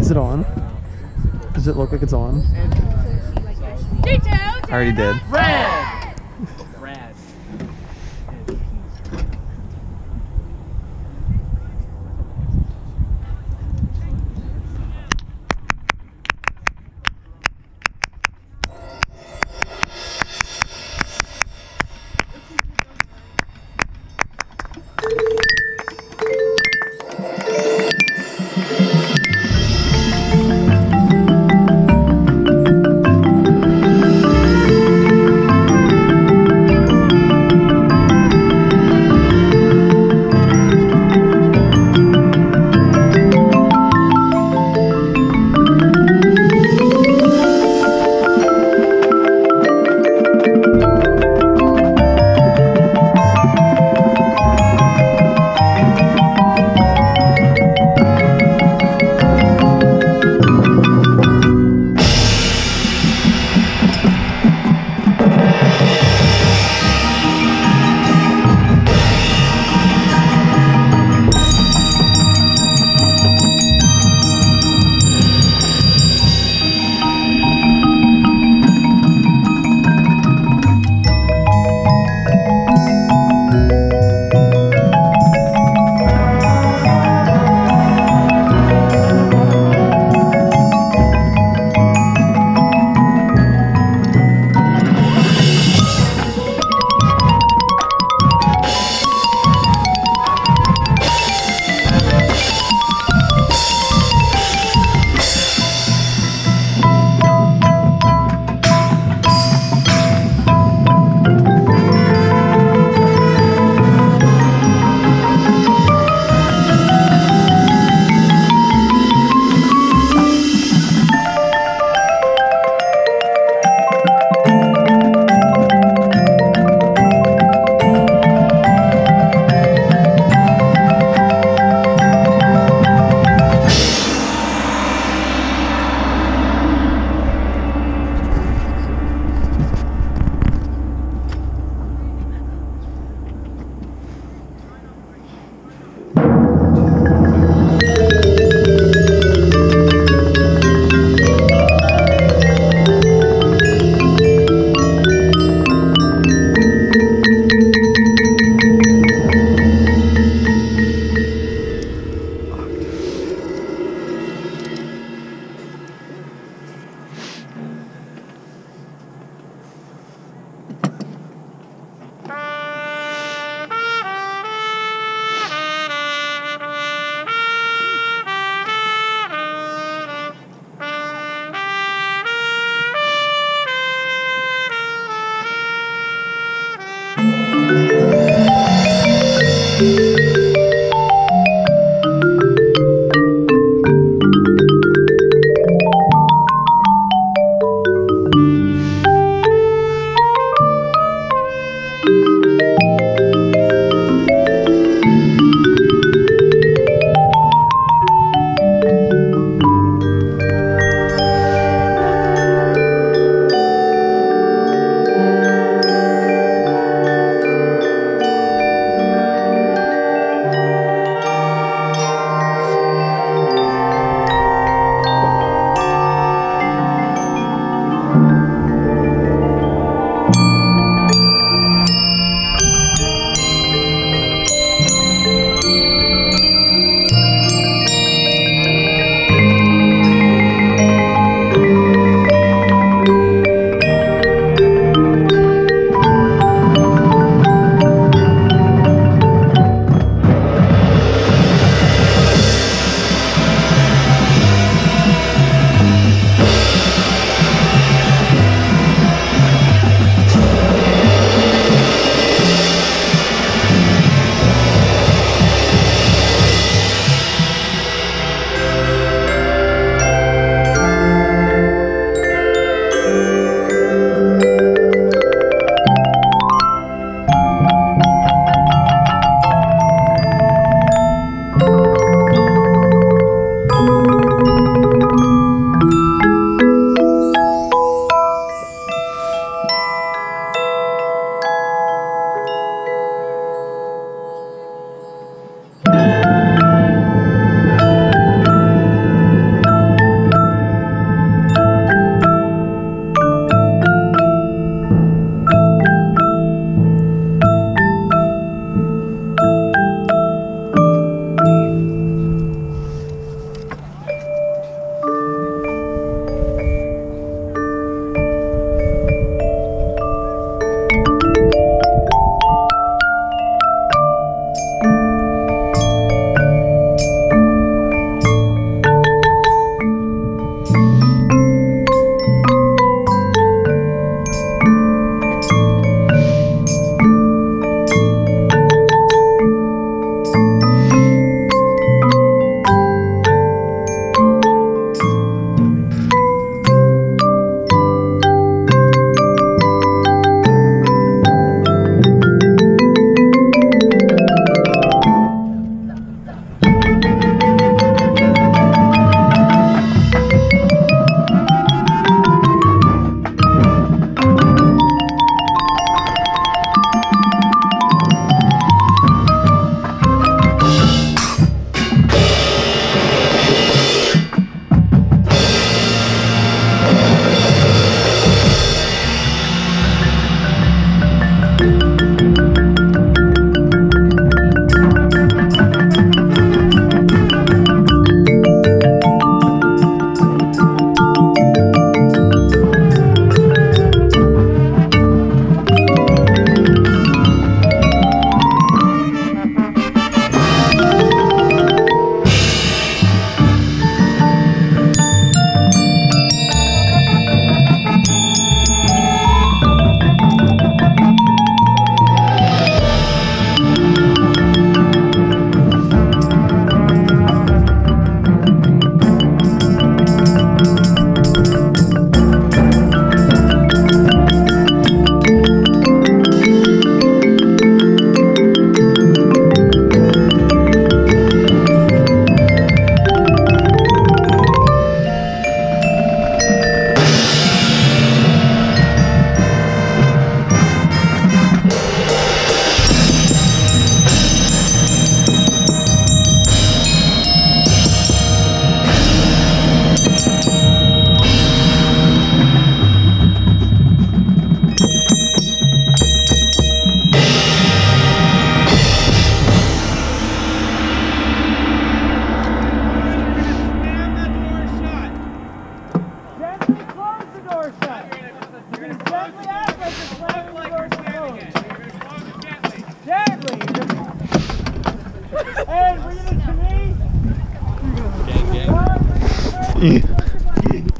Is it on? Does it look like it's on? Detail. I already did. Red. Red. doors shut. You're going to gently act like you're slamming the doors closed. Gently. Gently. and bring it to me. Gang, gang.